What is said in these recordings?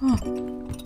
嗯。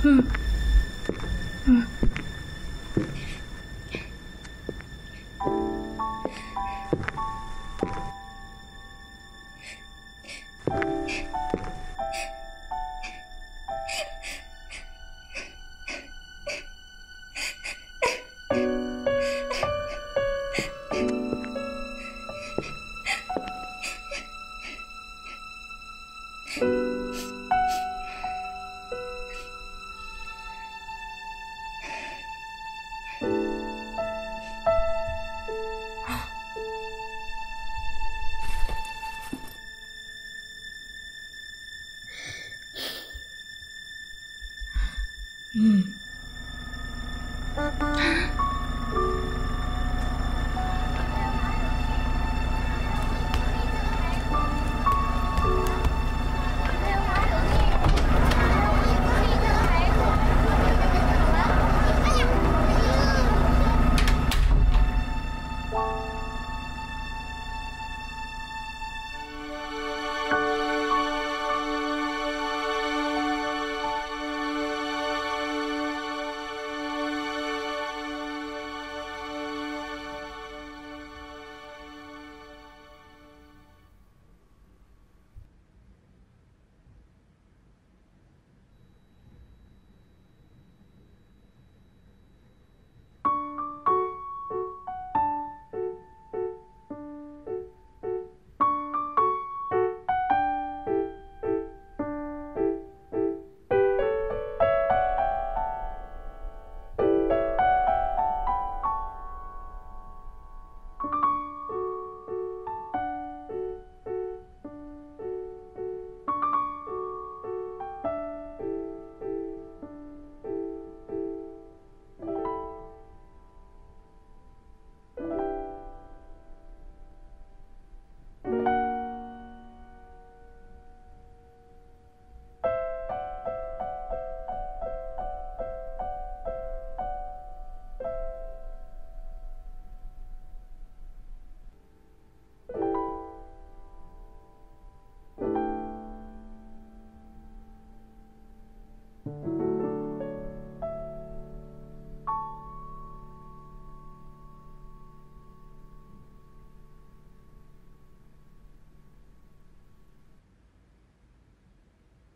Hmm. 嗯。